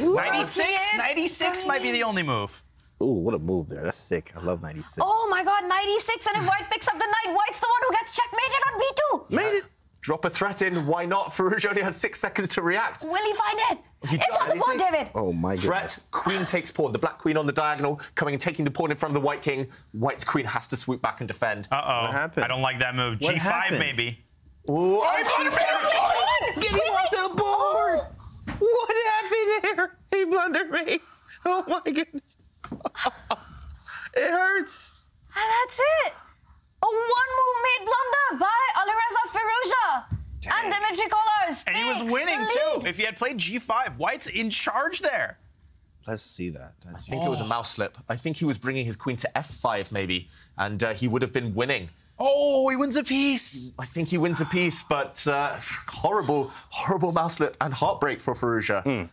96, 96 might be the only move. Ooh, what a move there. That's sick. I love 96. Oh my god, 96. And if White picks up the knight, White's the one who gets checkmated on b2. Made it. Drop a threat in. Why not? Firouzja only has six seconds to react. Will he find it? He it's on the does. board, David. Oh my god. Threat. Queen takes pawn. The black queen on the diagonal, coming and taking the pawn in front of the white king. White's queen has to swoop back and defend. Uh-oh. What happened? I don't like that move. What G5 happened? maybe. Ooh, Get him off the board! What happened there? He blundered me. Oh my goodness. it hurts. And that's it. A one-move made blunder by Alireza Firouzja. And Dmitrij Kollars And he was winning too. If he had played G5, White's in charge there. Let's see that. I think it was a mouse slip. I think he was bringing his queen to f5 maybe, and uh, he would have been winning. Oh, he wins a piece. I think he wins a piece, but uh, horrible, horrible mouse slip and heartbreak for Firouzja.